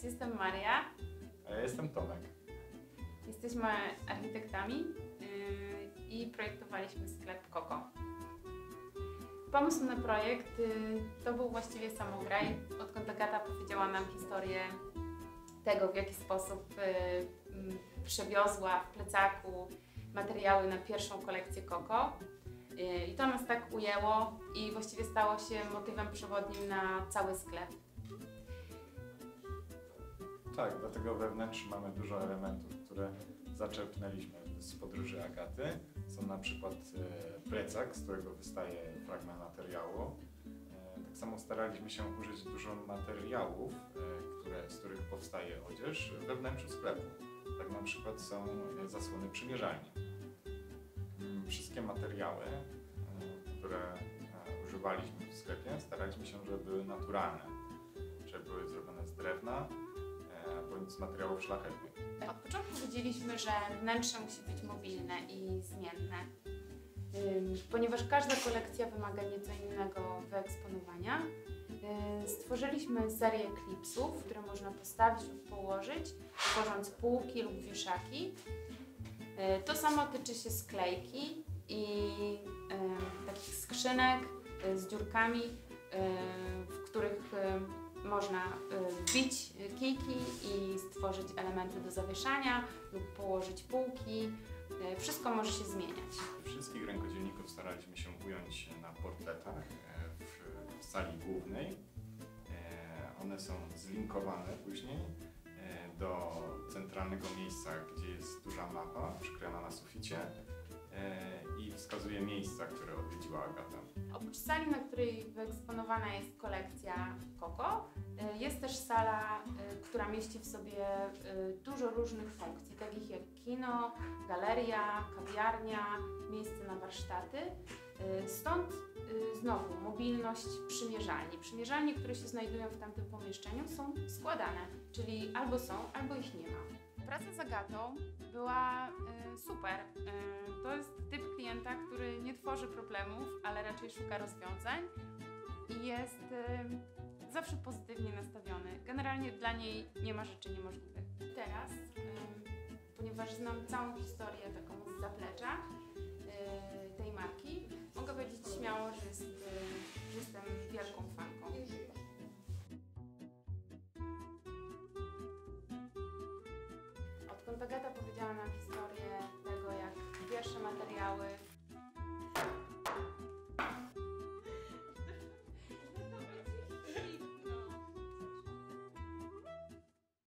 Cześć, jestem Maria. A ja jestem Tomek. Jesteśmy architektami yy, i projektowaliśmy sklep Koko. Pomysł na projekt yy, to był właściwie samograj. Odkąd Agata powiedziała nam historię tego, w jaki sposób mm, przewiozła w plecaku materiały na pierwszą kolekcję Koko. I to nas tak ujęło i właściwie stało się motywem przewodnim na cały sklep. Tak, dlatego we wnętrzu mamy dużo elementów, które zaczerpnęliśmy z podróży Agaty. Są na przykład e, plecak, z którego wystaje fragment materiału. E, Tak samo staraliśmy się użyć dużo materiałów, e, które, z których powstaje odzież we wnętrzu sklepu. Tak na przykład są zasłony przymierzalni. Mm, Wszystkie materiały, które używaliśmy w sklepie, staraliśmy się, żeby były naturalne, żeby były zrobione z drewna, z materiałów szlachetnych. Od początku wiedzieliśmy, że wnętrze musi być mobilne i zmienne, ponieważ każda kolekcja wymaga nieco innego wyeksponowania. Stworzyliśmy serię klipsów, które można postawić lub położyć, tworząc półki lub wieszaki. Yy, To samo tyczy się sklejki i takich skrzynek yy, z dziurkami, yy, w których można wbić kijki stworzyć elementy do zawieszania lub położyć półki. Y, Wszystko może się zmieniać. Wszystkich rękodzielników staraliśmy się ująć na portretach e, w, sali głównej. E, One są zlinkowane później e, do centralnego miejsca, gdzie jest duża mapa przyklejona na suficie e, i wskazuje miejsca, które odwiedziła Agata. Oprócz sali, na której wyeksponowana jest kolekcja Koko, y, jest też sala, y, która mieści w sobie y, dużo różnych funkcji, takich jak kino, galeria, kawiarnia, miejsce na warsztaty. Stąd znowu mobilność przymierzalni. Przymierzalnie, które się znajdują w tamtym pomieszczeniu są składane, czyli albo są, albo ich nie ma. Praca z Agatą była super. To jest typ klienta, który nie tworzy problemów, ale raczej szuka rozwiązań i jest zawsze pozytywnie nastawiony. Generalnie dla niej nie ma rzeczy niemożliwych. Teraz, ponieważ znam całą historię taką z zaplecza y, tej marki, mogę powiedzieć śmiało, że, jest, że jestem wielką fanką. Odkąd Agata